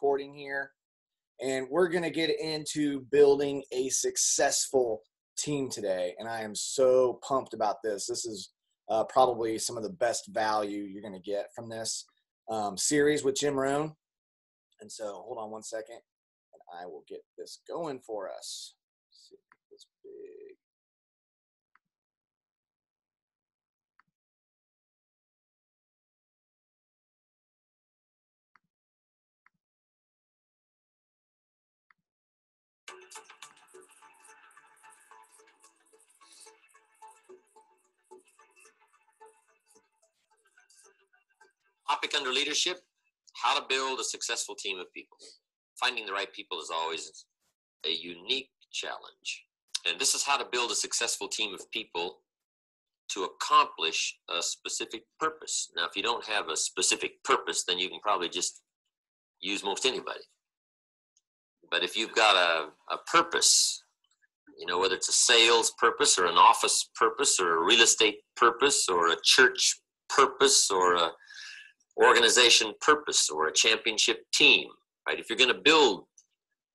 recording here, and we're going to get into building a successful team today. And I am so pumped about this. This is uh, probably some of the best value you're going to get from this um, series with Jim Rohn. And so, hold on one second, and I will get this going for us. Topic under leadership how to build a successful team of people. Finding the right people is always a unique challenge. And this is how to build a successful team of people to accomplish a specific purpose. Now, if you don't have a specific purpose, then you can probably just use most anybody. But if you've got a, a purpose, you know, whether it's a sales purpose or an office purpose or a real estate purpose or a church purpose or a organization purpose or a championship team, right? If you're going to build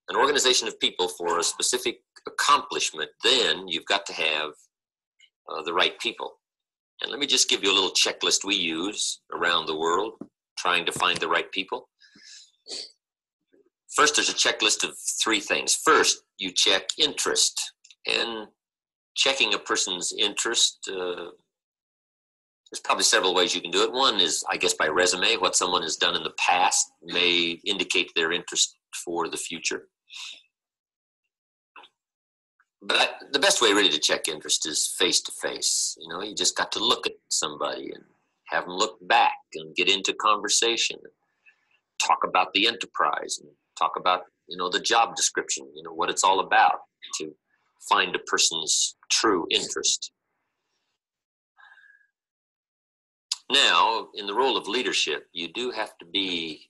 an organization of people for a specific accomplishment, then you've got to have uh, the right people. And let me just give you a little checklist we use around the world trying to find the right people. First, there's a checklist of three things. First, you check interest. And checking a person's interest uh, there's probably several ways you can do it. One is, I guess, by resume. What someone has done in the past may indicate their interest for the future. But the best way, really, to check interest is face to face. You know, you just got to look at somebody and have them look back and get into conversation, talk about the enterprise, and talk about you know the job description. You know what it's all about to find a person's true interest. Now, in the role of leadership, you do have to be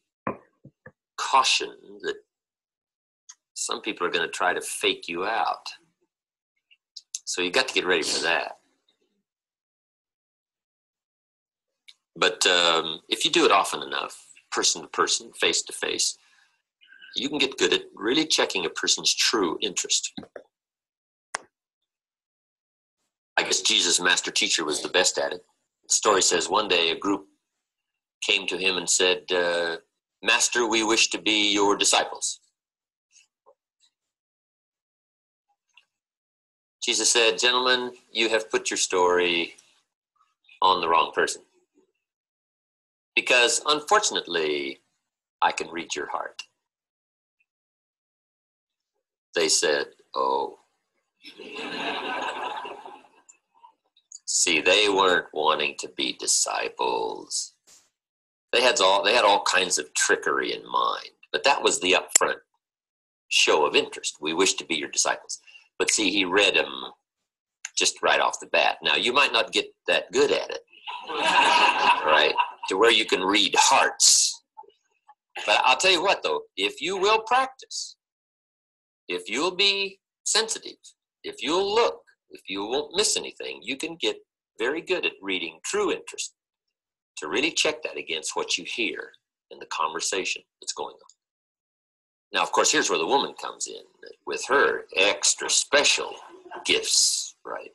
cautioned that some people are going to try to fake you out. So you got to get ready for that. But um, if you do it often enough, person to person, face to face, you can get good at really checking a person's true interest. I guess Jesus, master teacher, was the best at it story says one day a group came to him and said, uh, Master, we wish to be your disciples. Jesus said, Gentlemen, you have put your story on the wrong person. Because unfortunately, I can read your heart. They said, Oh. See, they weren't wanting to be disciples. They had all they had all kinds of trickery in mind, but that was the upfront show of interest. We wish to be your disciples. But see, he read them just right off the bat. Now, you might not get that good at it, right? To where you can read hearts. But I'll tell you what, though, if you will practice, if you'll be sensitive, if you'll look, if you won't miss anything, you can get very good at reading true interest to really check that against what you hear in the conversation that's going on. Now, of course, here's where the woman comes in with her extra special gifts, right?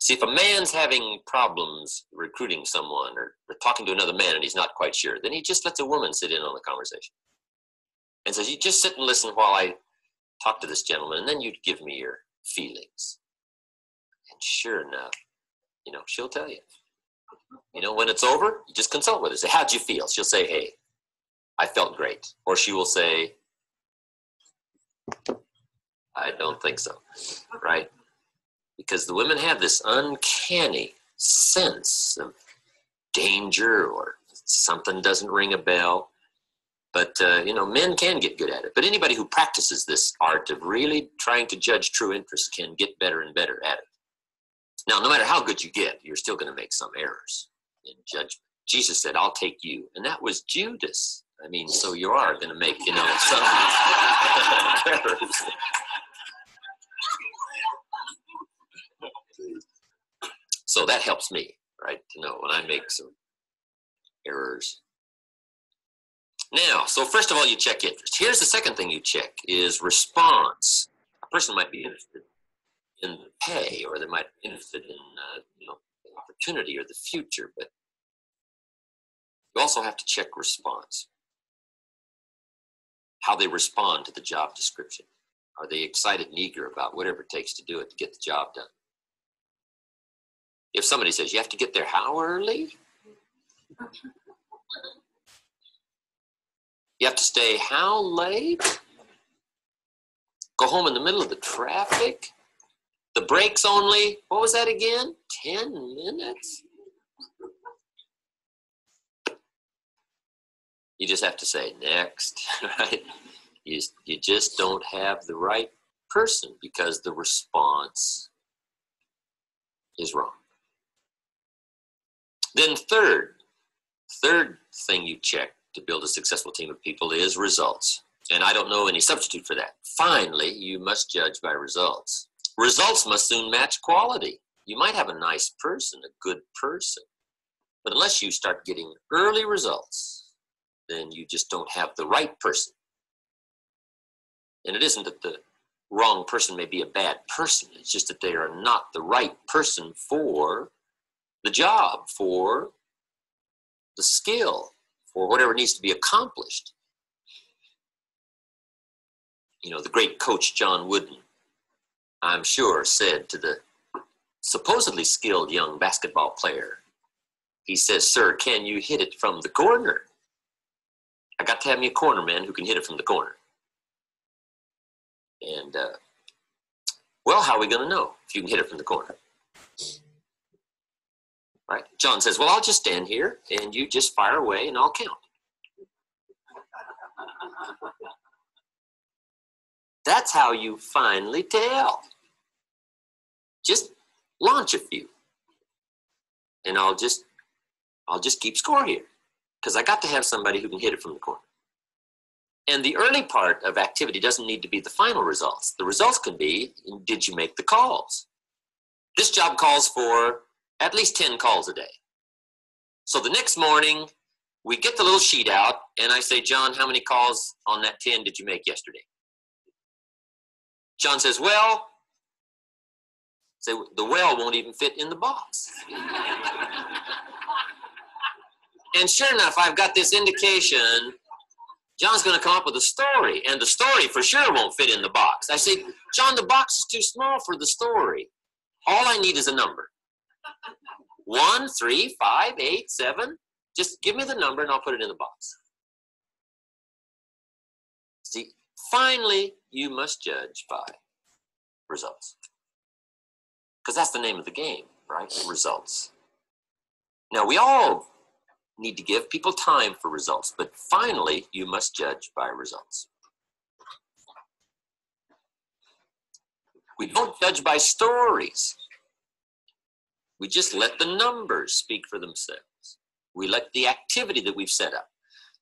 See, if a man's having problems recruiting someone or, or talking to another man and he's not quite sure, then he just lets a woman sit in on the conversation and says, You just sit and listen while I talk to this gentleman, and then you'd give me your feelings. Sure enough, you know, she'll tell you. You know, when it's over, you just consult with her. Say, how'd you feel? She'll say, hey, I felt great. Or she will say, I don't think so. Right? Because the women have this uncanny sense of danger or something doesn't ring a bell. But, uh, you know, men can get good at it. But anybody who practices this art of really trying to judge true interest can get better and better at it. Now, no matter how good you get, you're still going to make some errors in judgment. Jesus said, I'll take you. And that was Judas. I mean, so you are going to make, you know, some errors. so that helps me, right, to know when I make some errors. Now, so first of all, you check interest. Here's the second thing you check is response. A person might be interested in the pay, or they might benefit in uh, you know opportunity or the future, but you also have to check response. How they respond to the job description. Are they excited and eager about whatever it takes to do it to get the job done? If somebody says you have to get there how early? You have to stay how late? Go home in the middle of the traffic? The breaks only, what was that again? 10 minutes? You just have to say next, right? You, you just don't have the right person because the response is wrong. Then, third, third thing you check to build a successful team of people is results. And I don't know any substitute for that. Finally, you must judge by results. Results must soon match quality. You might have a nice person, a good person, but unless you start getting early results, then you just don't have the right person. And it isn't that the wrong person may be a bad person, it's just that they are not the right person for the job, for the skill, for whatever needs to be accomplished. You know, the great coach John Wooden, I'm sure, said to the supposedly skilled young basketball player, he says, Sir, can you hit it from the corner? I got to have me a corner man who can hit it from the corner. And, uh, well, how are we going to know if you can hit it from the corner? Right? John says, Well, I'll just stand here and you just fire away and I'll count. That's how you finally tell. Just launch a few. And I'll just I'll just keep score here. Because I got to have somebody who can hit it from the corner. And the early part of activity doesn't need to be the final results. The results can be did you make the calls? This job calls for at least 10 calls a day. So the next morning, we get the little sheet out, and I say, John, how many calls on that 10 did you make yesterday? John says, Well, say the well won't even fit in the box. and sure enough, I've got this indication John's going to come up with a story, and the story for sure won't fit in the box. I say, John, the box is too small for the story. All I need is a number. One, three, five, eight, seven. Just give me the number and I'll put it in the box. See, finally, you must judge by results. Because that's the name of the game, right? Results. Now, we all need to give people time for results, but finally, you must judge by results. We don't judge by stories. We just let the numbers speak for themselves. We let the activity that we've set up.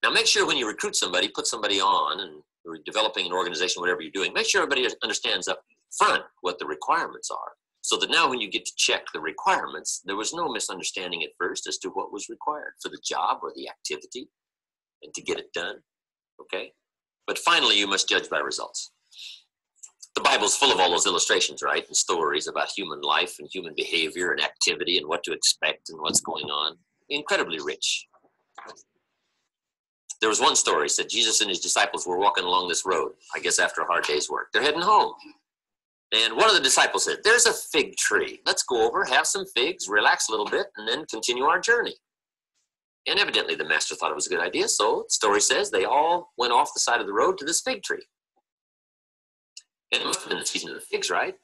Now, make sure when you recruit somebody, put somebody on, and you're developing an organization, whatever you're doing, make sure everybody understands up front what the requirements are. So that now, when you get to check the requirements, there was no misunderstanding at first as to what was required for the job or the activity and to get it done. Okay? But finally, you must judge by results the Bible's full of all those illustrations, right? And stories about human life and human behavior and activity and what to expect and what's going on. Incredibly rich. There was one story said Jesus and his disciples were walking along this road, I guess after a hard day's work. They're heading home. And one of the disciples said, There's a fig tree. Let's go over, have some figs, relax a little bit, and then continue our journey. And evidently the master thought it was a good idea, so the story says they all went off the side of the road to this fig tree. And it must have been the season of the figs, right?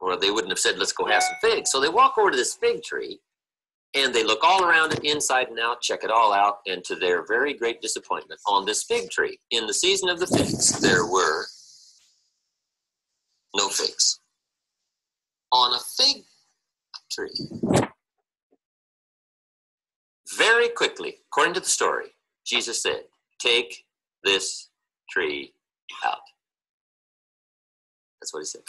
Or they wouldn't have said, let's go have some figs. So they walk over to this fig tree and they look all around it, inside and out, check it all out. And to their very great disappointment, on this fig tree, in the season of the figs, there were no figs. On a fig tree. Very quickly, according to the story, Jesus said, Take this tree out. That's what he said.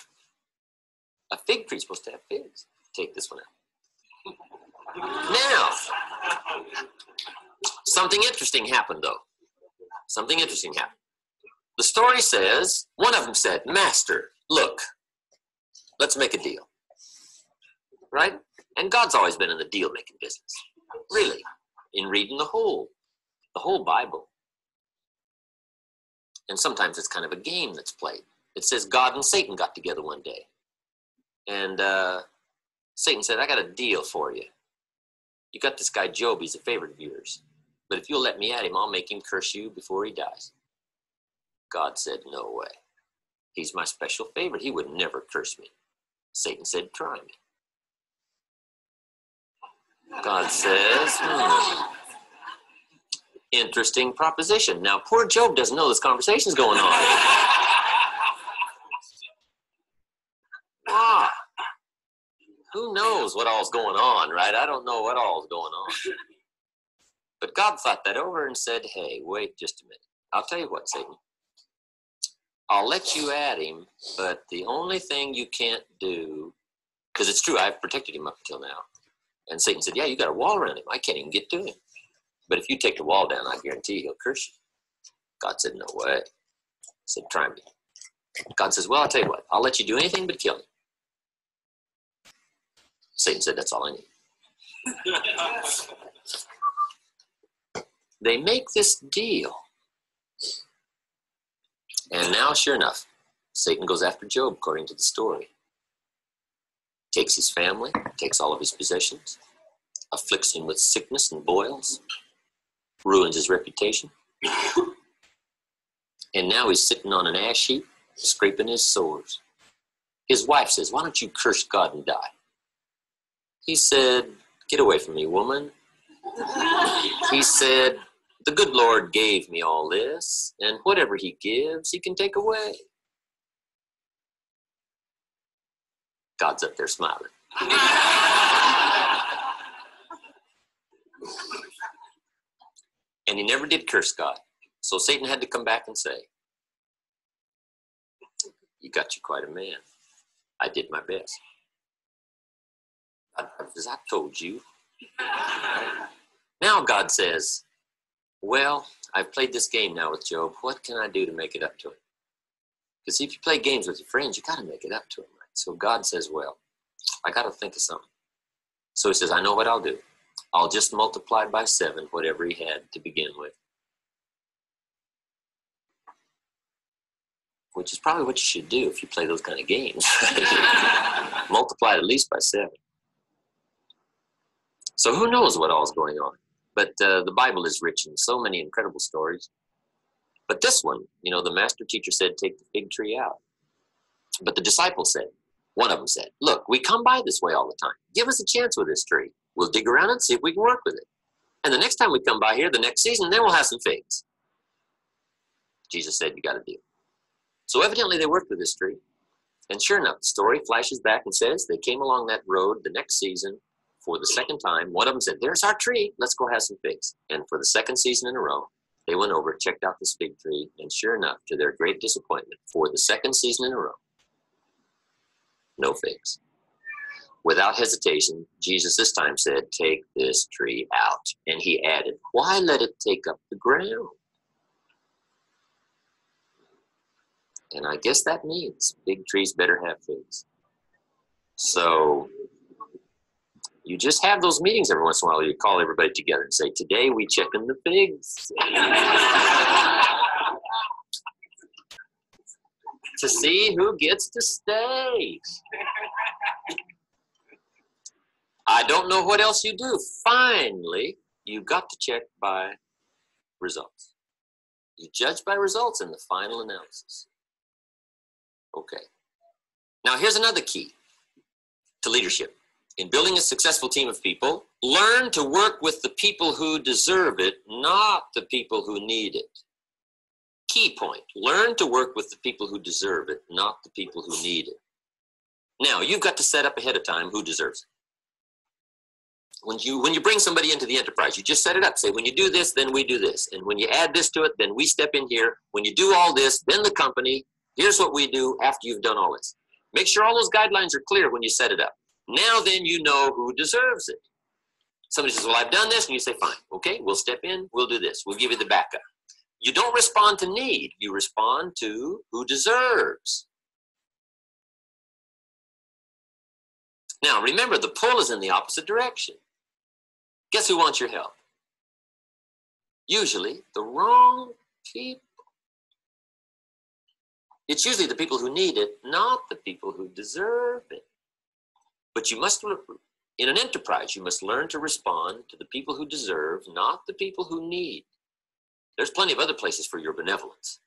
A fig tree is supposed to have figs. Take this one out. now, something interesting happened though. something interesting happened. The story says one of them said, Master, look, let's make a deal. Right? And God's always been in the deal making business. Really. In reading the whole, the whole Bible. And sometimes it's kind of a game that's played. It says God and Satan got together one day. And uh, Satan said, I got a deal for you. You got this guy Job, he's a favorite of yours. But if you'll let me at him, I'll make him curse you before he dies. God said, No way. He's my special favorite. He would never curse me. Satan said, Try me. God says, hmm. Interesting proposition. Now, poor Job doesn't know this conversation's going on. ah, who knows what all's going on, right? I don't know what all's going on. But God thought that over and said, Hey, wait just a minute. I'll tell you what, Satan. I'll let you at him, but the only thing you can't do, because it's true, I've protected him up until now. And Satan said, Yeah, you got a wall around him. I can't even get to him. But if you take the wall down, I guarantee he'll curse you. God said, No way. He said, Try me. God says, Well, I'll tell you what, I'll let you do anything but kill him. Satan said, That's all I need. they make this deal. And now, sure enough, Satan goes after Job, according to the story. Takes his family, takes all of his possessions, afflicts him with sickness and boils, ruins his reputation. and now he's sitting on an ash heap, scraping his sores. His wife says, Why don't you curse God and die? He said, Get away from me, woman. He said, The good Lord gave me all this, and whatever He gives, He can take away. God's up there smiling. and he never did curse God. So Satan had to come back and say, You got you quite a man. I did my best. As I told you. Now God says, Well, I've played this game now with Job. What can I do to make it up to him? Because if you play games with your friends, you got to make it up to him. Right? So God says, Well, I got to think of something. So he says, I know what I'll do. I'll just multiply by seven whatever he had to begin with. Which is probably what you should do if you play those kind of games. multiply at least by seven. So who knows what all is going on? But uh, the Bible is rich in so many incredible stories. But this one, you know, the master teacher said, take the fig tree out. But the disciples said, one of them said, look, we come by this way all the time. Give us a chance with this tree. We'll dig around and see if we can work with it. And the next time we come by here, the next season, then we'll have some figs. Jesus said, you got a deal. So evidently they worked with this tree. And sure enough, the story flashes back and says they came along that road the next season for the second time, one of them said, There's our tree. Let's go have some figs. And for the second season in a row, they went over, checked out this fig tree, and sure enough, to their great disappointment, for the second season in a row, no figs. Without hesitation, Jesus this time said, Take this tree out. And he added, Why let it take up the ground? And I guess that means big trees better have figs. So you just have those meetings every once in a while. You call everybody together and say, "Today we check in the pigs." to see who gets to stay. I don't know what else you do. Finally, you got to check by results. You judge by results in the final analysis. Okay. Now, here's another key to leadership in building a successful team of people, learn to work with the people who deserve it, not the people who need it. Key point learn to work with the people who deserve it, not the people who need it. Now, you've got to set up ahead of time who deserves it. When you, when you bring somebody into the enterprise, you just set it up. Say, when you do this, then we do this. And when you add this to it, then we step in here. When you do all this, then the company, here's what we do after you've done all this. Make sure all those guidelines are clear when you set it up. Now then you know who deserves it. Somebody says, Well, I've done this, and you say, Fine, okay, we'll step in, we'll do this, we'll give you the backup. You don't respond to need, you respond to who deserves. Now, remember, the pull is in the opposite direction. Guess who wants your help? Usually the wrong people. It's usually the people who need it, not the people who deserve it. But you must, in an enterprise, you must learn to respond to the people who deserve, not the people who need. There's plenty of other places for your benevolence.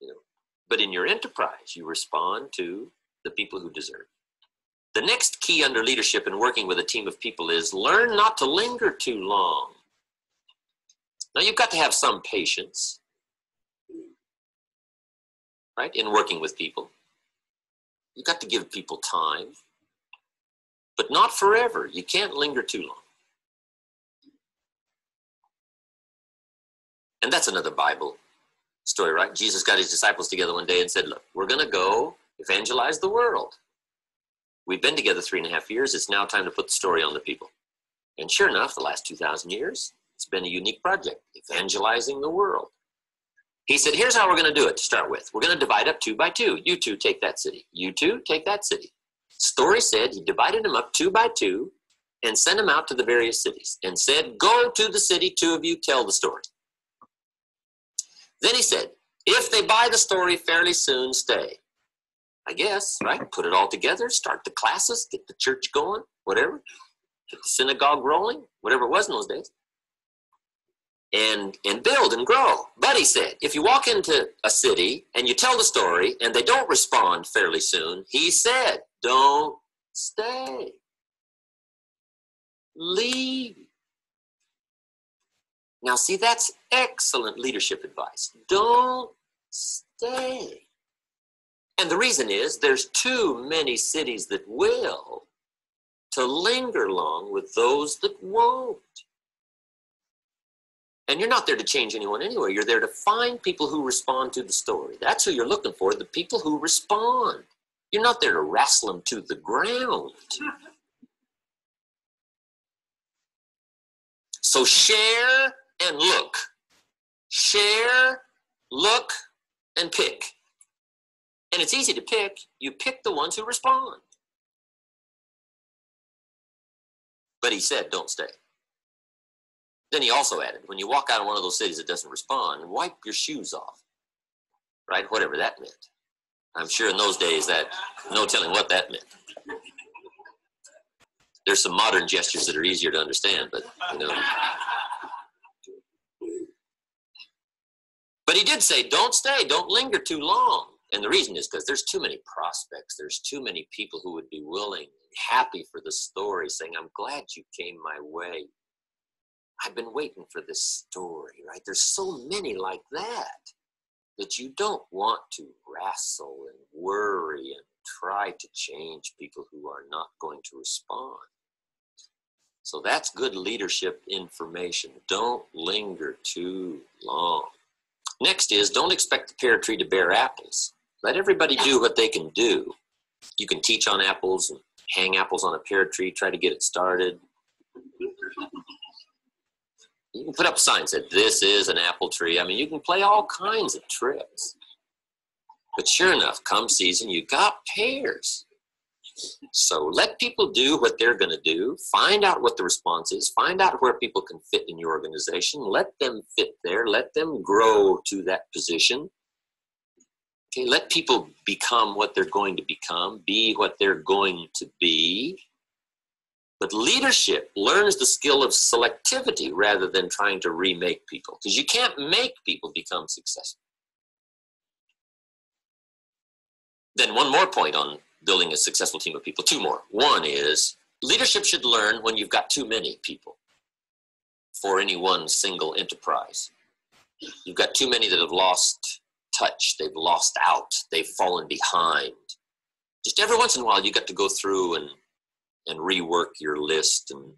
You know, but in your enterprise, you respond to the people who deserve. The next key under leadership and working with a team of people is learn not to linger too long. Now, you've got to have some patience, right, in working with people. You've got to give people time, but not forever. You can't linger too long. And that's another Bible story, right? Jesus got his disciples together one day and said, Look, we're going to go evangelize the world. We've been together three and a half years. It's now time to put the story on the people. And sure enough, the last 2,000 years, it's been a unique project, evangelizing the world. He said, Here's how we're going to do it to start with. We're going to divide up two by two. You two take that city. You two take that city. Story said he divided them up two by two and sent them out to the various cities and said, Go to the city, two of you tell the story. Then he said, if they buy the story fairly soon, stay. I guess, right? Put it all together, start the classes, get the church going, whatever, get the synagogue rolling, whatever it was in those days. And, and build and grow. But he said, if you walk into a city and you tell the story and they don't respond fairly soon, he said, don't stay. Leave. Now, see, that's excellent leadership advice. Don't stay. And the reason is there's too many cities that will to linger long with those that won't. And you're not there to change anyone anyway. You're there to find people who respond to the story. That's who you're looking for, the people who respond. You're not there to wrestle them to the ground. So share and look. Share, look, and pick. And it's easy to pick. You pick the ones who respond. But he said, don't stay. Then he also added, when you walk out of one of those cities that doesn't respond, wipe your shoes off. Right? Whatever that meant. I'm sure in those days that, no telling what that meant. There's some modern gestures that are easier to understand, but, you know. But he did say, don't stay, don't linger too long. And the reason is because there's too many prospects. There's too many people who would be willing, happy for the story, saying, I'm glad you came my way. I've been waiting for this story, right? There's so many like that that you don't want to wrestle and worry and try to change people who are not going to respond. So that's good leadership information. Don't linger too long. Next is don't expect the pear tree to bear apples. Let everybody do what they can do. You can teach on apples and hang apples on a pear tree, try to get it started. You can put up signs that this is an apple tree. I mean, you can play all kinds of tricks. But sure enough, come season, you got pears. So let people do what they're going to do. Find out what the response is. Find out where people can fit in your organization. Let them fit there. Let them grow to that position. Okay, let people become what they're going to become, be what they're going to be. But leadership learns the skill of selectivity rather than trying to remake people, because you can't make people become successful. Then, one more point on building a successful team of people. Two more. One is leadership should learn when you've got too many people for any one single enterprise. You've got too many that have lost touch, they've lost out, they've fallen behind. Just every once in a while, you've got to go through and and rework your list and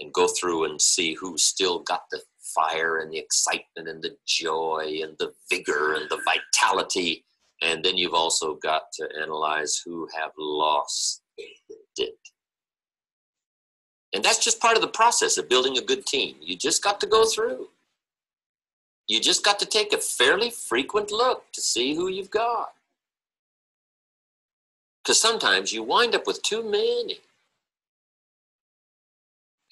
and go through and see who's still got the fire and the excitement and the joy and the vigor and the vitality and then you've also got to analyze who have lost it. And that's just part of the process of building a good team. You just got to go through. You just got to take a fairly frequent look to see who you've got. Because sometimes you wind up with too many.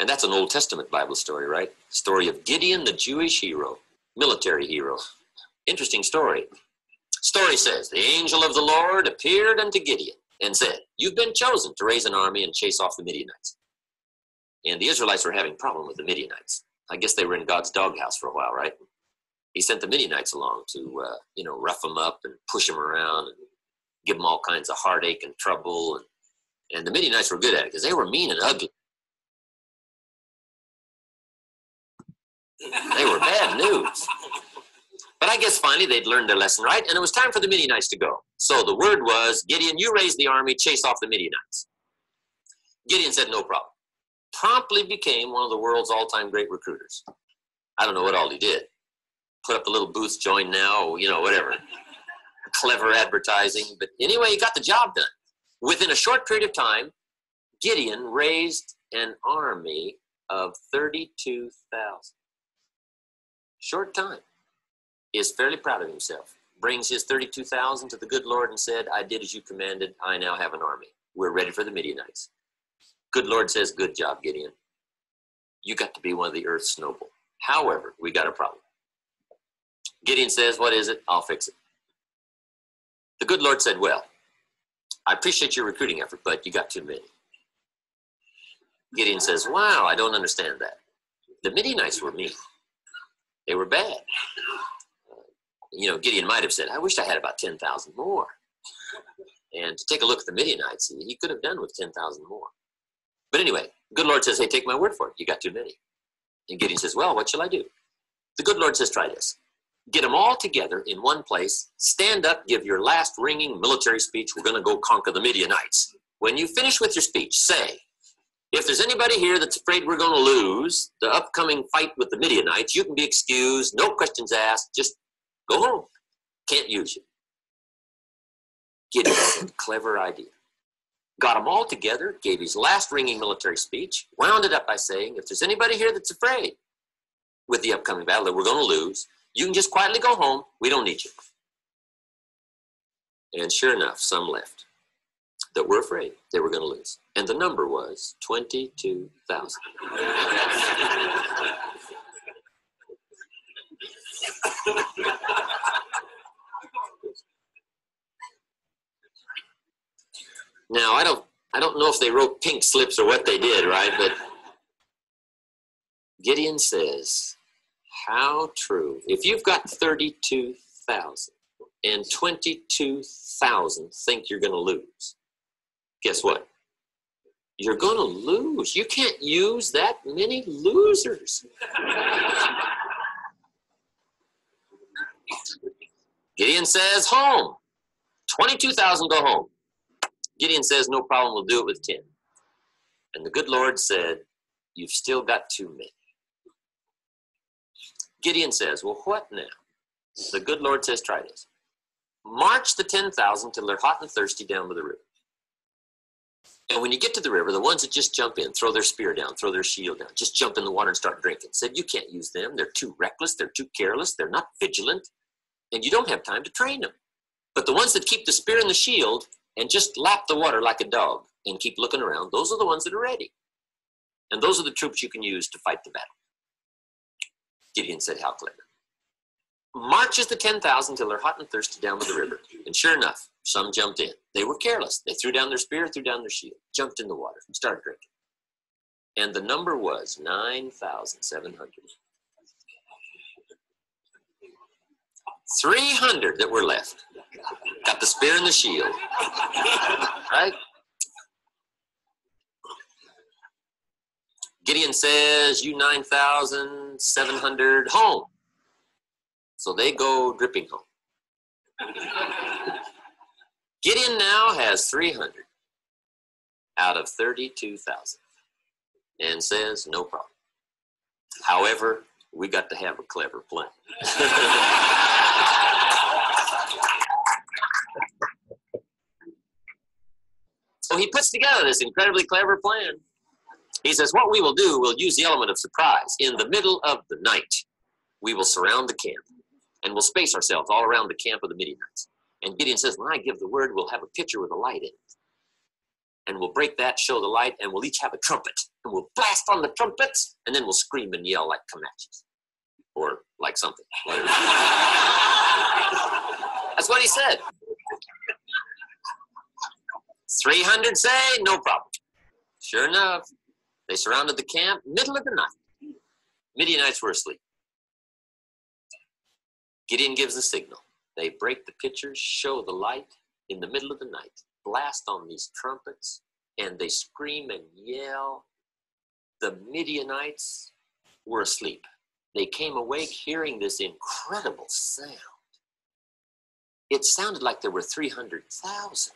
And that's an Old Testament Bible story, right? Story of Gideon, the Jewish hero, military hero. Interesting story. Story says the angel of the Lord appeared unto Gideon and said, You've been chosen to raise an army and chase off the Midianites. And the Israelites were having problem with the Midianites. I guess they were in God's doghouse for a while, right? He sent the Midianites along to, uh, you know, rough them up and push them around and give them all kinds of heartache and trouble. And, and the Midianites were good at it because they were mean and ugly. They were bad news. But I guess finally they'd learned their lesson, right? And it was time for the Midianites to go. So the word was Gideon, you raise the army, chase off the Midianites. Gideon said, no problem. Promptly became one of the world's all time great recruiters. I don't know what all he did. Put up a little booth, join now, you know, whatever. Clever advertising. But anyway, he got the job done. Within a short period of time, Gideon raised an army of 32,000. Short time. He is fairly proud of himself. Brings his 32,000 to the good Lord and said, I did as you commanded. I now have an army. We're ready for the Midianites. Good Lord says, Good job, Gideon. You got to be one of the earth's noble. However, we got a problem. Gideon says, What is it? I'll fix it. The good Lord said, Well, I appreciate your recruiting effort, but you got too many. Gideon says, Wow, I don't understand that. The Midianites were mean. They were bad. Uh, you know, Gideon might have said, I wish I had about 10,000 more. And to take a look at the Midianites, he could have done with 10,000 more. But anyway, good Lord says, Hey, take my word for it. You got too many. And Gideon says, Well, what shall I do? The good Lord says, Try this. Get them all together in one place, stand up, give your last ringing military speech. We're going to go conquer the Midianites. When you finish with your speech, say, if there's anybody here that's afraid we're going to lose the upcoming fight with the Midianites, you can be excused, no questions asked, just go home. Can't use you. Gideon, clever idea. Got them all together, gave his last ringing military speech, wound it up by saying, if there's anybody here that's afraid with the upcoming battle that we're going to lose, you can just quietly go home. We don't need you. And sure enough, some left that were afraid they were going to lose. And the number was 22,000. now, I don't I don't know if they wrote pink slips or what they did, right? But Gideon says, how true. If you've got 32,000 and 22,000 think you're going to lose, guess what? You're going to lose. You can't use that many losers. Gideon says, home. 22,000 go home. Gideon says, no problem, we'll do it with 10. And the good Lord said, you've still got too many. Gideon says, Well, what now? The good Lord says, Try this. March the 10,000 till they're hot and thirsty down to the river. And when you get to the river, the ones that just jump in, throw their spear down, throw their shield down, just jump in the water and start drinking. Said, You can't use them. They're too reckless. They're too careless. They're not vigilant. And you don't have time to train them. But the ones that keep the spear and the shield and just lap the water like a dog and keep looking around, those are the ones that are ready. And those are the troops you can use to fight the battle. Gideon said, How clever. Marches the 10,000 till they're hot and thirsty down by the river. And sure enough, some jumped in. They were careless. They threw down their spear, threw down their shield, jumped in the water, and started drinking. And the number was 9,700. 300 that were left. Got the spear and the shield. Right? Gideon says, You 9,700 home. So they go dripping home. Gideon now has 300 out of 32,000 and says, No problem. However, we got to have a clever plan. so he puts together this incredibly clever plan he says, What we will do, we'll use the element of surprise in the middle of the night. we will surround the camp and we'll space ourselves all around the camp of the Midianites. And Gideon says, When I give the word, we'll have a pitcher with a light in it. And we'll break that, show the light, and we'll each have a trumpet. And we'll blast on the trumpets, and then we'll scream and yell like Comanches or like something. That's what he said. 300 say, no problem. Sure enough, they surrounded the camp, middle of the night. Midianites were asleep. Gideon gives the signal. They break the pitchers, show the light in the middle of the night, blast on these trumpets, and they scream and yell. The Midianites were asleep. They came awake hearing this incredible sound. It sounded like there were 300,000.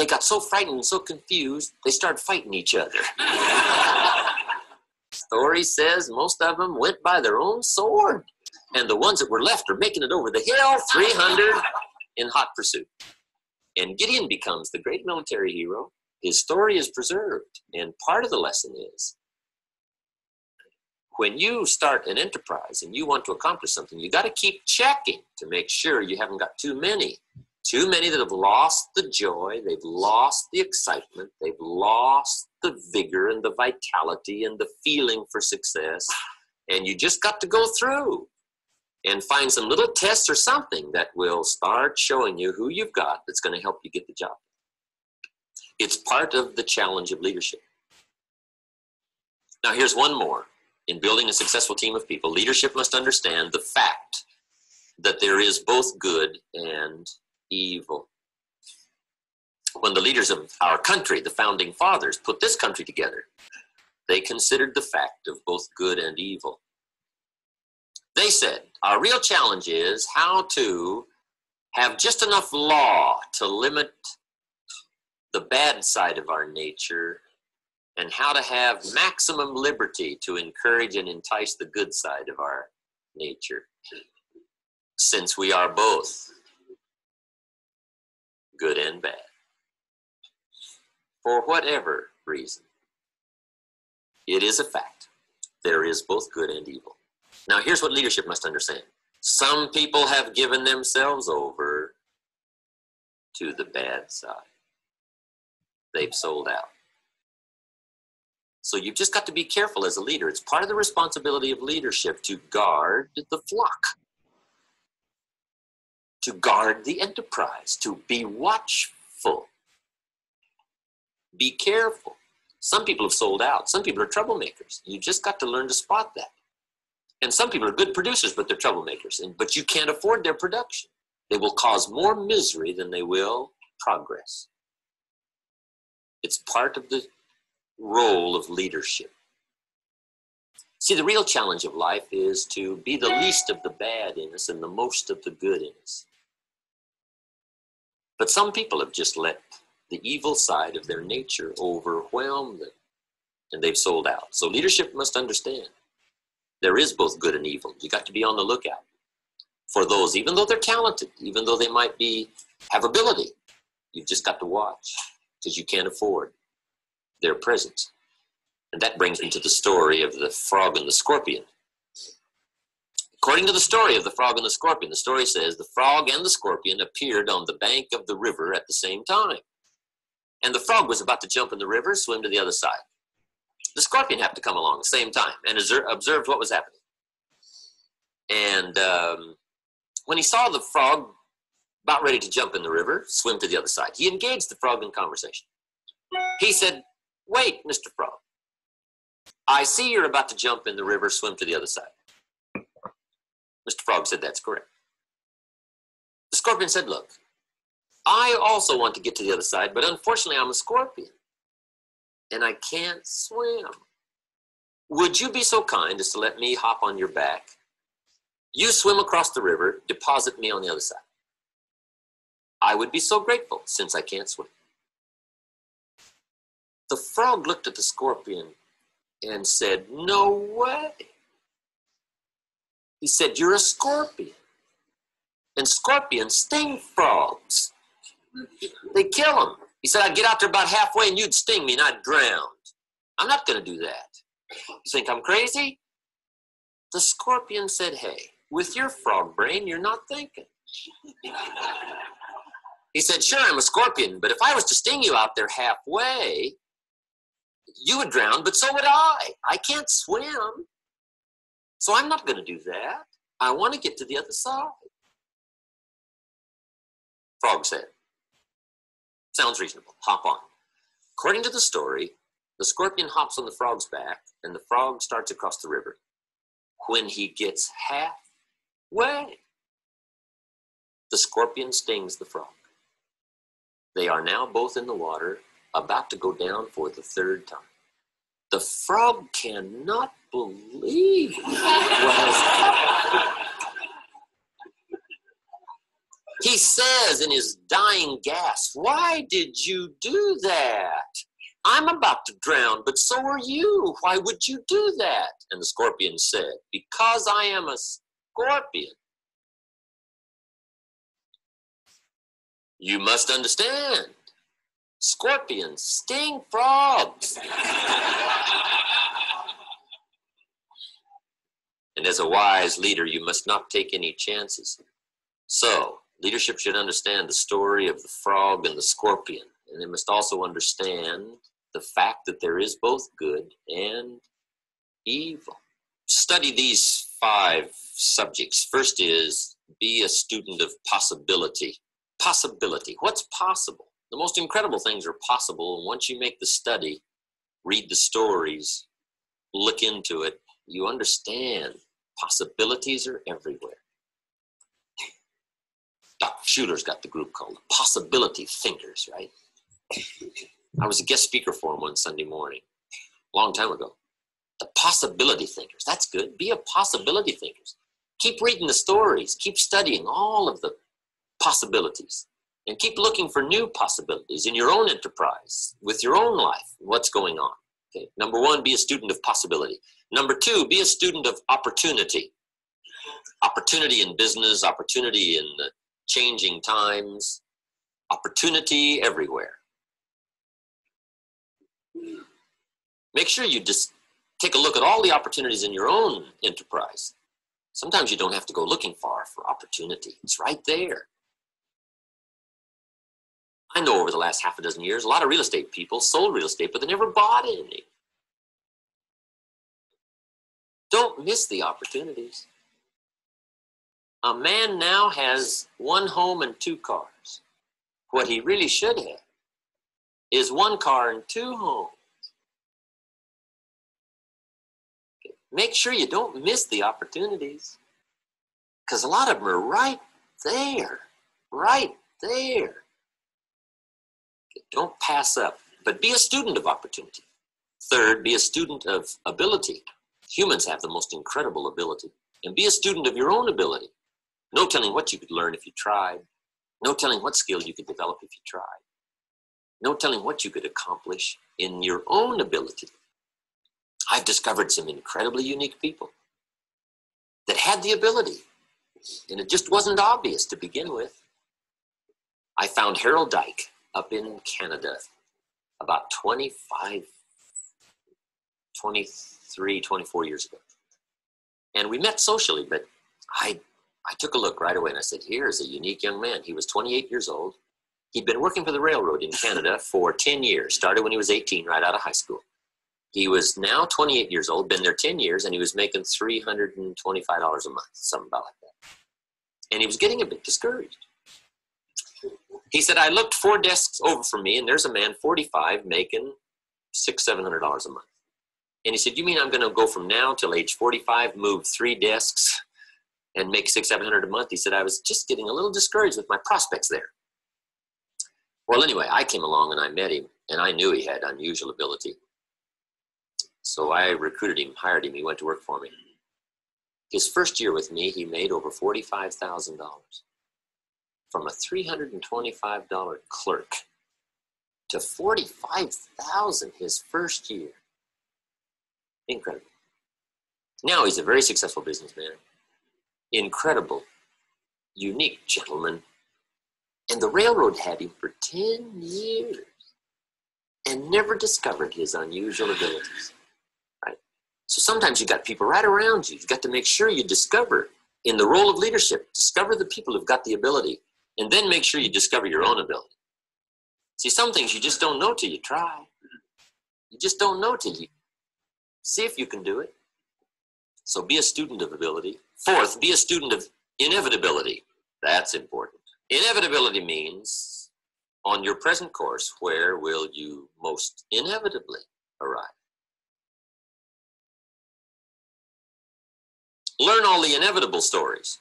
They got so frightened and so confused, they started fighting each other. Story says most of them went by their own sword and the ones that were left are making it over the hill, 300 in hot pursuit. And Gideon becomes the great military hero. His story is preserved. And part of the lesson is when you start an enterprise and you want to accomplish something, you got to keep checking to make sure you haven't got too many. Too many that have lost the joy, they've lost the excitement, they've lost the vigor and the vitality and the feeling for success. And you just got to go through and find some little tests or something that will start showing you who you've got that's going to help you get the job. It's part of the challenge of leadership. Now, here's one more. In building a successful team of people, leadership must understand the fact that there is both good and evil. When the leaders of our country, the founding fathers, put this country together, they considered the fact of both good and evil. They said, our real challenge is how to have just enough law to limit the bad side of our nature and how to have maximum liberty to encourage and entice the good side of our nature since we are both good and bad. For whatever reason it is a fact there is both good and evil. Now, here's what leadership must understand. Some people have given themselves over to the bad side, they've sold out. So you've just got to be careful as a leader. It's part of the responsibility of leadership to guard the flock, to guard the enterprise, to be watchful, be careful. Some people have sold out. Some people are troublemakers. You just got to learn to spot that. And some people are good producers, but they're troublemakers. And, but you can't afford their production. They will cause more misery than they will progress. It's part of the role of leadership. See, the real challenge of life is to be the least of the bad in us and the most of the good in us. But some people have just let the evil side of their nature overwhelm them and they've sold out. So leadership must understand there is both good and evil. You got to be on the lookout for those, even though they're talented, even though they might be have ability. You've just got to watch because you can't afford their presence. And that brings me to the story of the frog and the scorpion. According to the story of the frog and the scorpion, the story says the frog and the scorpion appeared on the bank of the river at the same time. And the frog was about to jump in the river, swim to the other side the scorpion happened to come along at the same time and observed what was happening. And um, when he saw the frog about ready to jump in the river, swim to the other side, he engaged the frog in conversation. He said, Wait, Mr. Frog. I see you're about to jump in the river, swim to the other side. Mr. Frog said, That's correct. The scorpion said, Look, I also want to get to the other side, but unfortunately, I'm a scorpion and I can't swim. Would you be so kind as to let me hop on your back? You swim across the river, deposit me on the other side. I would be so grateful since I can't swim. The frog looked at the scorpion and said, No way. He said, You're a scorpion. And scorpions sting frogs, they kill them. He said, I'd get out there about halfway and you'd sting me and I'd drown. I'm not going to do that. You think I'm crazy? The scorpion said, Hey, with your frog brain, you're not thinking. he said, Sure, I'm a scorpion, but if I was to sting you out there halfway, you would drown, but so would I. I can't swim. So I'm not going to do that. I want to get to the other side. Frog said, Sounds reasonable. Hop on. According to the story, the scorpion hops on the frog's back and the frog starts across the river. When he gets halfway, the scorpion stings the frog. They are now both in the water, about to go down for the third time. The frog cannot believe what has happened. He says in his dying gasp, Why did you do that? I'm about to drown, but so are you. Why would you do that? And the scorpion said, Because I am a scorpion. You must understand. Scorpions sting frogs. and as a wise leader, you must not take any chances. So, leadership should understand the story of the frog and the scorpion, and they must also understand the fact that there is both good and evil. Study these five subjects. First is be a student of possibility. Possibility. What's possible? The most incredible things are possible, and once you make the study, read the stories, look into it, you understand possibilities are everywhere. Dr. Schuller's got the group called Possibility Thinkers, right? I was a guest speaker for him one Sunday morning, a long time ago. The possibility thinkers. That's good. Be a possibility thinkers. Keep reading the stories. Keep studying all of the possibilities. And keep looking for new possibilities in your own enterprise, with your own life, what's going on. Okay. Number one, be a student of possibility. Number two, be a student of opportunity. Opportunity in business, opportunity in the changing times, opportunity everywhere. Make sure you just take a look at all the opportunities in your own enterprise. Sometimes you don't have to go looking far for opportunity, it's right there. I know over the last half a dozen years, a lot of real estate people sold real estate, but they never bought any. Don't miss the opportunities. A man now has one home and two cars. What he really should have is one car and two homes. Make sure you don't miss the opportunities because a lot of them are right there, right there. Don't pass up, but be a student of opportunity. Third, be a student of ability. Humans have the most incredible ability. And be a student of your own ability. No telling what you could learn if you tried. No telling what skill you could develop if you tried. No telling what you could accomplish in your own ability. I've discovered some incredibly unique people that had the ability, and it just wasn't obvious to begin with. I found Harold Dyke up in Canada about 25, 23, 24 years ago. And we met socially, but I, I took a look right away and I said, here's a unique young man. He was 28 years old. He'd been working for the railroad in Canada for 10 years, started when he was 18, right out of high school. He was now 28 years old, been there 10 years, and he was making $325 a month, something about like that. And he was getting a bit discouraged. He said, I looked four desks over from me, and there's a man, 45, making six, seven hundred dollars a month. And he said, You mean I'm going to go from now till age 45, move three desks, and make six, seven hundred a month? He said, I was just getting a little discouraged with my prospects there. Well, anyway, I came along and I met him, and I knew he had unusual ability. So I recruited him, hired him, he went to work for me. His first year with me, he made over $45,000 from a $325 clerk to 45,000 his first year. Incredible. Now he's a very successful businessman. Incredible, unique gentleman. And the railroad had him for 10 years and never discovered his unusual abilities. Right? So sometimes you got people right around you. You've got to make sure you discover in the role of leadership, discover the people who've got the ability, and then make sure you discover your own ability. See, some things you just don't know till you try. You just don't know till you see if you can do it. So be a student of ability. Fourth, be a student of inevitability. That's important. Inevitability means on your present course, where will you most inevitably arrive? Learn all the inevitable stories.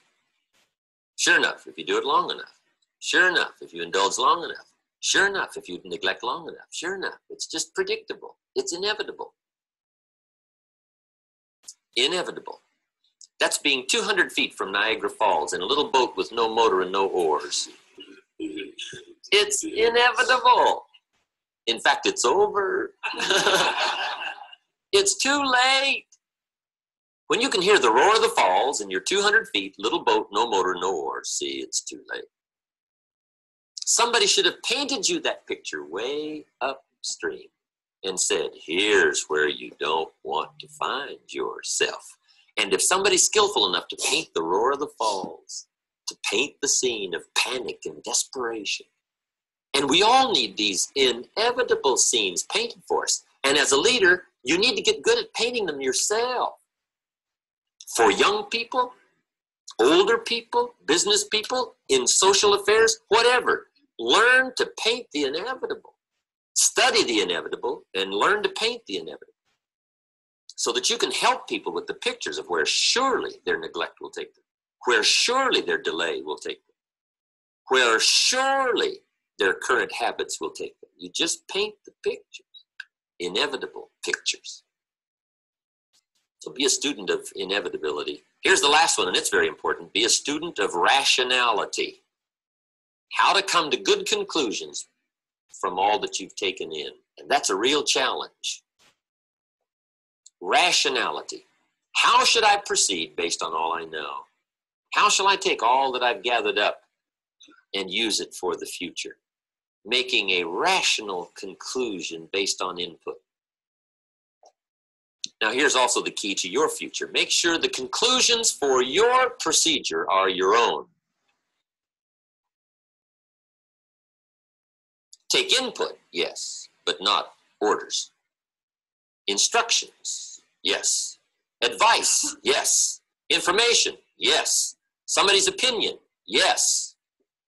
Sure enough, if you do it long enough. Sure enough, if you indulge long enough. Sure enough, if you neglect long enough. Sure enough, it's just predictable. It's inevitable. Inevitable. That's being 200 feet from Niagara Falls in a little boat with no motor and no oars. It's inevitable. In fact, it's over. it's too late. When you can hear the roar of the falls and you're 200 feet, little boat, no motor, no oars, see, it's too late. Somebody should have painted you that picture way upstream and said, here's where you don't want to find yourself. And if somebody's skillful enough to paint the roar of the falls, to paint the scene of panic and desperation, and we all need these inevitable scenes painted for us. And as a leader, you need to get good at painting them yourself for young people, older people, business people, in social affairs, whatever. Learn to paint the inevitable. Study the inevitable and learn to paint the inevitable so that you can help people with the pictures of where surely their neglect will take them, where surely their delay will take them, where surely their current habits will take them. You just paint the pictures, inevitable pictures. So be a student of inevitability. Here's the last one, and it's very important be a student of rationality. How to come to good conclusions from all that you've taken in. And that's a real challenge. Rationality. How should I proceed based on all I know? How shall I take all that I've gathered up and use it for the future? Making a rational conclusion based on input. Now, here's also the key to your future. Make sure the conclusions for your procedure are your own. Take input, yes, but not orders. Instructions, yes. Advice, yes. Information, yes. Somebody's opinion, yes.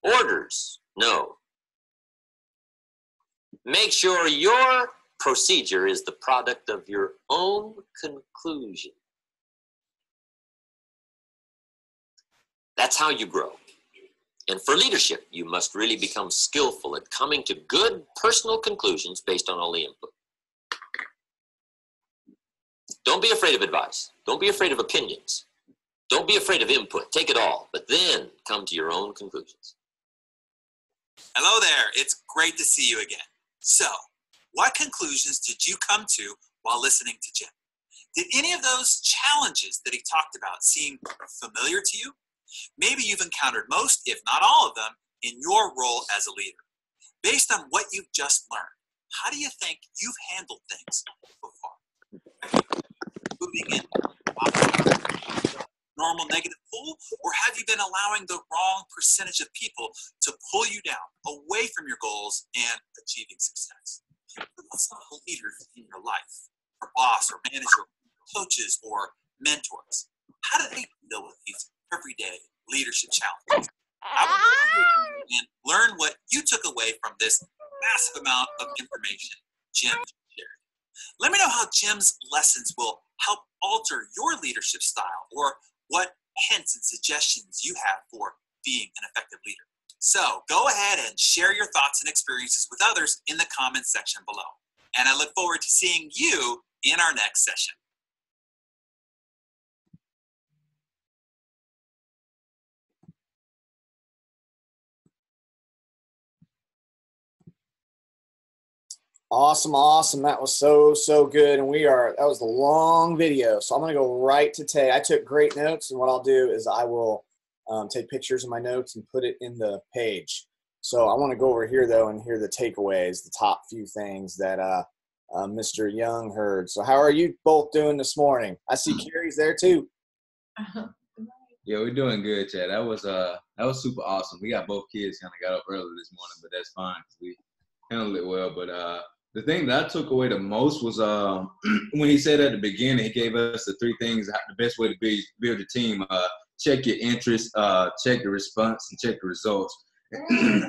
Orders, no. Make sure your procedure is the product of your own conclusion. That's how you grow. And for leadership, you must really become skillful at coming to good personal conclusions based on all the input. Don't be afraid of advice. Don't be afraid of opinions. Don't be afraid of input. Take it all, but then come to your own conclusions. Hello there. It's great to see you again. So, what conclusions did you come to while listening to Jim? Did any of those challenges that he talked about seem familiar to you? Maybe you've encountered most, if not all of them, in your role as a leader. Based on what you've just learned, how do you think you've handled things so far? Moving in normal negative pull, or have you been allowing the wrong percentage of people to pull you down away from your goals and achieving success? What's Some leaders in your life, or boss, or manager, coaches, or mentors. How do they deal with these everyday leadership would and learn what you took away from this massive amount of information Jim shared. Let me know how Jim's lessons will help alter your leadership style or what hints and suggestions you have for being an effective leader. So go ahead and share your thoughts and experiences with others in the comments section below. And I look forward to seeing you in our next session. Awesome, awesome. That was so, so good. And we are, that was a long video. So I'm going to go right to Tay. I took great notes. And what I'll do is I will um, take pictures of my notes and put it in the page. So I want to go over here though and hear the takeaways, the top few things that uh, uh, Mr. Young heard. So, how are you both doing this morning? I see Carrie's there too. Yeah, we're doing good, Chad. That was uh that was super awesome. We got both kids kind of got up early this morning, but that's fine. We handled it well. But uh the thing that I took away the most was uh, when he said at the beginning, he gave us the three things, the best way to be, build a team. Uh, check your interest, uh, check your response, and check the results.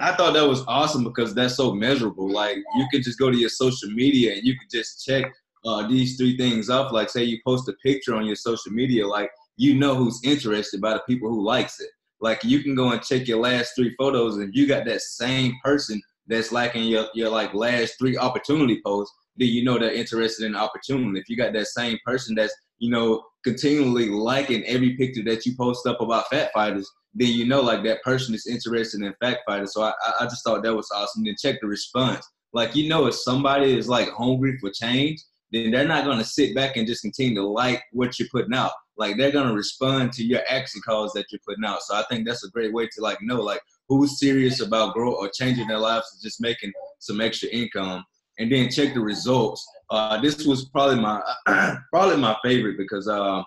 I thought that was awesome because that's so measurable. Like you can just go to your social media and you can just check uh, these three things off. Like say you post a picture on your social media, like you know who's interested by the people who likes it. Like you can go and check your last three photos and you got that same person that's lacking your, your like last three opportunity posts, then you know they're interested in opportunity. If you got that same person that's, you know, continually liking every picture that you post up about fat fighters, then you know like that person is interested in fat fighters. So I, I just thought that was awesome. Then check the response. Like you know if somebody is like hungry for change, then they're not gonna sit back and just continue to like what you're putting out. Like they're gonna respond to your action calls that you're putting out. So I think that's a great way to like know like who's serious about growth or changing their lives and just making some extra income and then check the results. Uh, this was probably my probably my favorite because uh,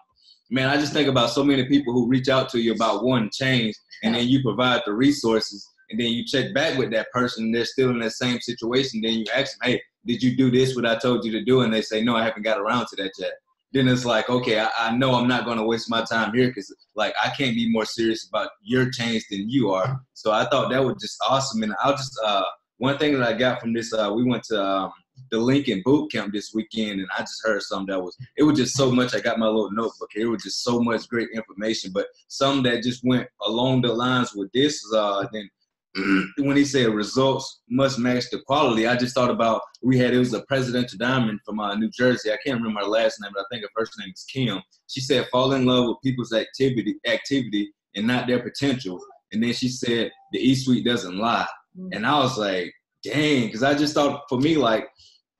man i just think about so many people who reach out to you about one change and then you provide the resources and then you check back with that person and they're still in that same situation. Then you ask them hey did you do this what i told you to do? And they say no i haven't got around to that yet then it's like, okay, I, I know I'm not going to waste my time here because, like, I can't be more serious about your change than you are. So I thought that was just awesome. And I'll just, uh, one thing that I got from this, uh, we went to um, the Lincoln boot camp this weekend, and I just heard something that was, it was just so much. I got my little notebook. It was just so much great information, but some that just went along the lines with this, uh, then when he said results must match the quality, I just thought about we had it was a presidential diamond from uh, New Jersey. I can't remember her last name, but I think her first name is Kim. She said, "Fall in love with people's activity, activity, and not their potential." And then she said, "The E Suite doesn't lie." Mm-hmm. And I was like, "Dang," because I just thought for me, like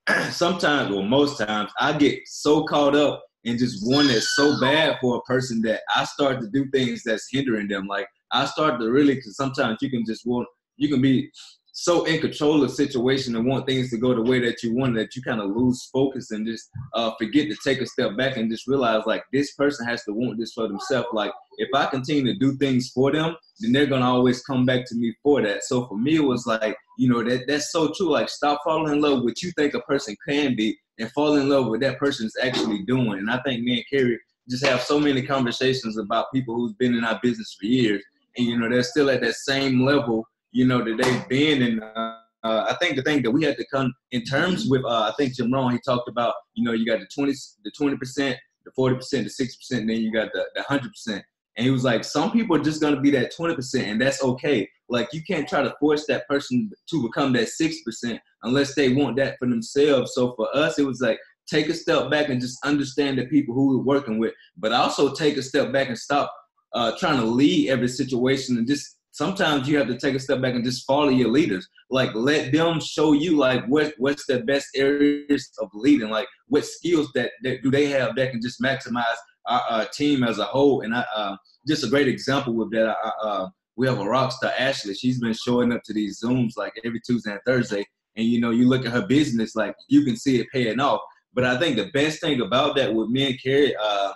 sometimes, or most times, I get so caught up in just one that's so bad for a person that I start to do things that's hindering them. Like I started to really, because sometimes you can just want, you can be so in control of situation and want things to go the way that you want that you kind of lose focus and just uh, forget to take a step back and just realize like this person has to want this for themselves. Like if I continue to do things for them, then they're gonna always come back to me for that. So for me, it was like you know that that's so true. Like stop falling in love with what you think a person can be and fall in love with that person is actually doing. And I think me and Carrie just have so many conversations about people who's been in our business for years and you know they're still at that same level you know that they've been. And uh, uh, I think the thing that we had to come in terms with uh, I think Jim Rohn he talked about you know you got the 20 the 20 percent the 40 percent the six percent then you got the, the 100 percent. And he was like some people are just to be that 20 percent and that's okay. Like you can't try to force that person to become that 6 percent unless they want that for themselves. So for us it was like take a step back and just understand the people who we're working with but also take a step back and stop uh, trying to lead every situation and just sometimes you have to take a step back and just follow your leaders. Like let them show you like what what's the best areas of leading, like what skills that, that do they have that can just maximize our, our team as a whole. And I, uh, just a great example with that. I, uh, we have a rock star, Ashley. She's been showing up to these Zooms like every Tuesday and Thursday. And you know, you look at her business, like you can see it paying off. But I think the best thing about that with me and Carrie, uh,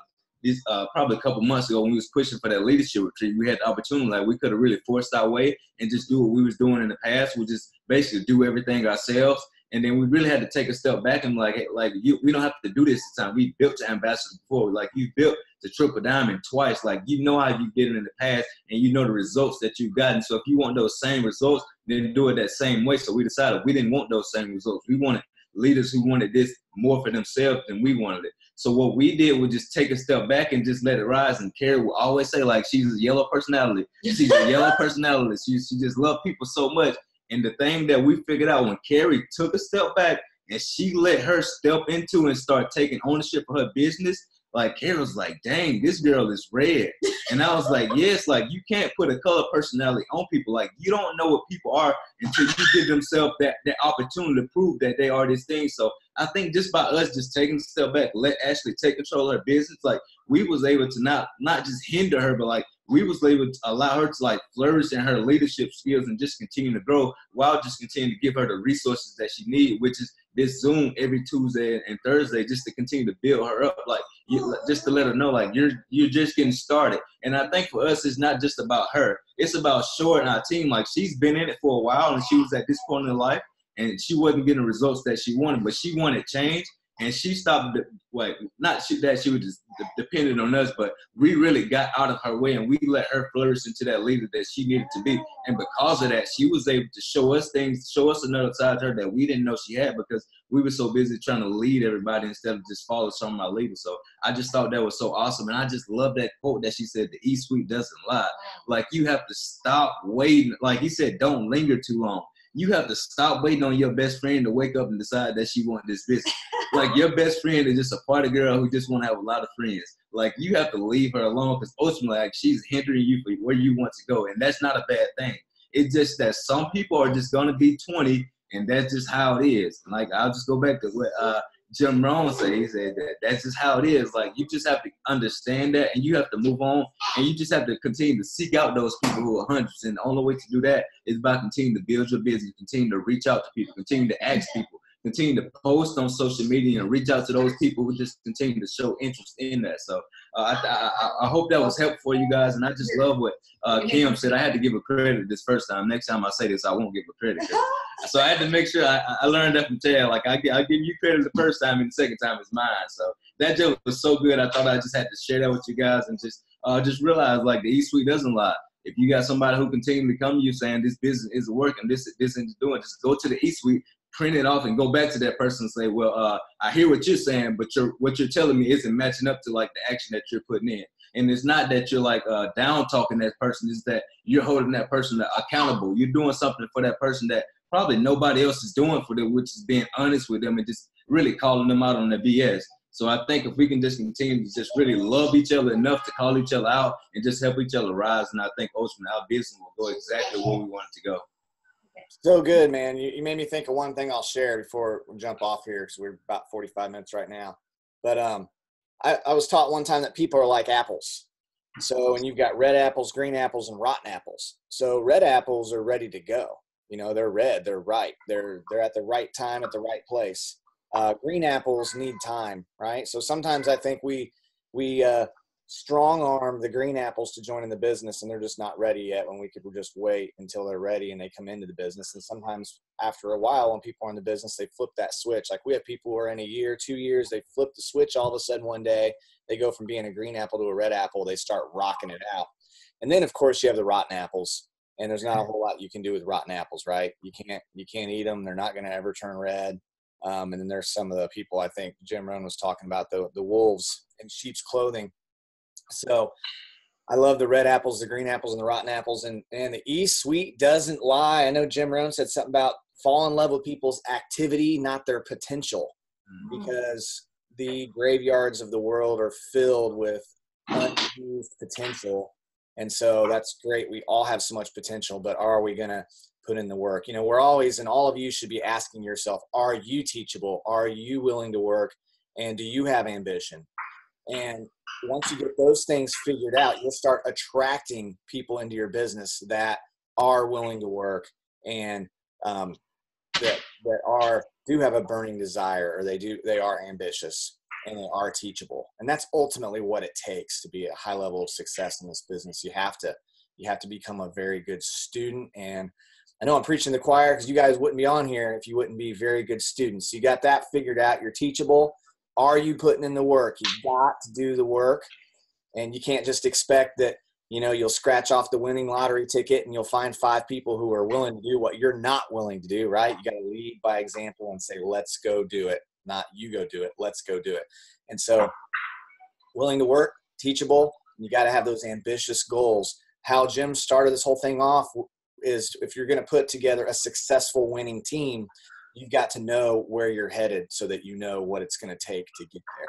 uh, probably a couple months ago when we was pushing for that leadership retreat, we had the opportunity like we could have really forced our way and just do what we was doing in the past, we just basically do everything ourselves. And then we really had to take a step back and like, like you, we don't have to do this this time. We built the ambassador before, like you built the triple diamond twice. Like you know how you did it in the past, and you know the results that you've gotten. So if you want those same results, then do it that same way. So we decided we didn't want those same results. We wanted leaders who wanted this more for themselves than we wanted it. So what we did was just take a step back and just let it rise. And Carrie will always say like she's a yellow personality. She's a yellow personality. She she just loved people so much. And the thing that we figured out when Carrie took a step back and she let her step into and start taking ownership of her business, like Carol's like, dang, this girl is red. And I was like, yes, like you can't put a color personality on people. Like you don't know what people are until you give themselves that, that opportunity to prove that they are this thing. So I think just by us just taking a step back, let Ashley take control of her business, like we was able to not not just hinder her, but like we was able to allow her to like flourish in her leadership skills and just continue to grow while just continuing to give her the resources that she needed, which is this Zoom every Tuesday and Thursday just to continue to build her up, like you, just to let her know like you're you're just getting started. And I think for us, it's not just about her; it's about Short and our team. Like she's been in it for a while and she was at this point in her life and she wasn't getting the results that she wanted, but she wanted change and she stopped like not she, that she was just dependent on us but we really got out of her way and we let her flourish into that leader that she needed to be. And because of that she was able to show us things show us another side of her that we didn't know she had because we were so busy trying to lead everybody instead of just follow some of my leaders. So i just thought that was so awesome. And i just love that quote that she said the e suite doesn't lie. Like you have to stop waiting. Like he said don't linger too long you have to stop waiting on your best friend to wake up and decide that she wants this business. like your best friend is just a party girl who just want to have a lot of friends. Like you have to leave her alone because ultimately, like she's hindering you for where you want to go, and that's not a bad thing. It's just that some people are just gonna be 20, and that's just how it is. Like I'll just go back to what uh, Jim Rohn said. He said that that's just how it is. Like you just have to understand that, and you have to move on, and you just have to continue to seek out those people who are hundreds. And the only way to do that is by continuing to build your business, continue to reach out to people, continue to ask people, continue to post on social media and reach out to those people who just continue to show interest in that. So uh, I, I, I, hope that was helpful for you guys. And I just love what uh, Kim said. I had to give a credit this first time. Next time I say this, I won't give a credit. so I had to make sure I, I learned that from Ted. Like I, I give you credit the first time and the second time is mine. So that joke was so good. I thought I just had to share that with you guys and just uh, just realize like the E Suite doesn't lie. If you got somebody who continually come to you saying this business isn't working, this this isn't doing, just go to the E Suite, print it off and go back to that person and say, well, uh, I hear what you're saying, but you're, what you're telling me isn't matching up to like the action that you're putting in. And it's not that you're like uh, down talking that person, it's that you're holding that person accountable. You're doing something for that person that probably nobody else is doing for them, which is being honest with them and just really calling them out on their BS. So I think if we can just continue to just really love each other enough to call each other out and just help each other rise, and I think ultimately our business will go exactly where we want it to go. So good, man. You, you made me think of one thing I'll share before we jump off here because we're about 45 minutes right now. But um, I, I was taught one time that people are like apples. So, and you've got red apples, green apples, and rotten apples. So, red apples are ready to go. You know, they're red, they're ripe, they're they're at the right time at the right place. Uh, green apples need time, right? So sometimes I think we we uh, strong arm the green apples to join in the business and they're just not ready yet when we could just wait until they're ready and they come into the business. And sometimes after a while when people are in the business they flip that switch. Like we have people who are in a year two years they flip the switch all of a sudden one day they go from being a green apple to a red apple they start rocking it out. And then of course you have the rotten apples and there's not a whole lot you can do with rotten apples right? You can't you can't eat them they're not going to ever turn red. Um, and then there's some of the people i think jim rohn was talking about the, the wolves in sheep's clothing so I love the red apples, the green apples, and the rotten apples. And, and the E Suite doesn't lie. I know Jim Rohn said something about fall in love with people's activity, not their potential, mm-hmm. because the graveyards of the world are filled with unused potential. And so that's great. We all have so much potential, but are we going to put in the work? You know, we're always, and all of you should be asking yourself, are you teachable? Are you willing to work? And do you have ambition? And once you get those things figured out, you'll start attracting people into your business that are willing to work and um, that that are do have a burning desire or they do they are ambitious and they are teachable. And that's ultimately what it takes to be a high level of success in this business. You have to you have to become a very good student and I know I'm preaching the choir because you guys wouldn't be on here if you wouldn't be very good students. So you got that figured out. You're teachable are you putting in the work? You've got to do the work, and you can't just expect that you know you'll scratch off the winning lottery ticket and you'll find five people who are willing to do what you're not willing to do. Right? You got to lead by example and say, "Let's go do it." Not you go do it. Let's go do it. And so, willing to work, teachable. You got to have those ambitious goals. How Jim started this whole thing off is if you're going to put together a successful winning team, you've got to know where you're headed so that you know what it's going to take to get there.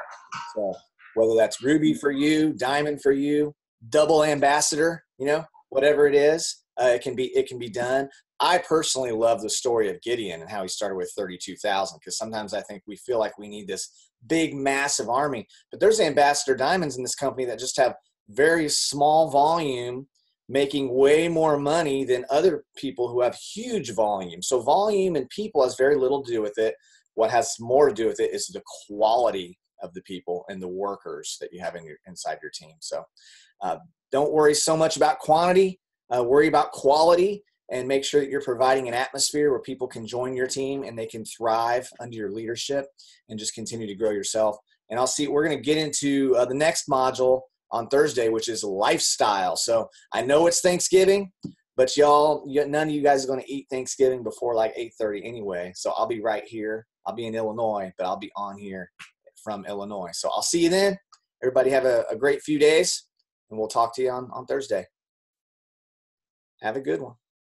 So whether that's ruby for you, diamond for you, double ambassador, you know, whatever it is, uh, it can be it can be done. I personally love the story of Gideon and how he started with 32,000 because sometimes I think we feel like we need this big massive army, but there's ambassador diamonds in this company that just have very small volume making way more money than other people who have huge volume. So volume and people has very little to do with it. what has more to do with it is the quality of the people and the workers that you have in your, inside your team. So uh, don't worry so much about quantity, uh, worry about quality and make sure that you're providing an atmosphere where people can join your team and they can thrive under your leadership and just continue to grow yourself. And I'll see, we're going to get into uh, the next module on Thursday, which is lifestyle. So I know it's Thanksgiving, but y'all, none of you guys are going to eat Thanksgiving before like 8:30 anyway. So I'll be right here. I'll be in Illinois, but I'll be on here from Illinois. So I'll see you then. Everybody have a, a great few days, and we'll talk to you on, on Thursday. Have a good one.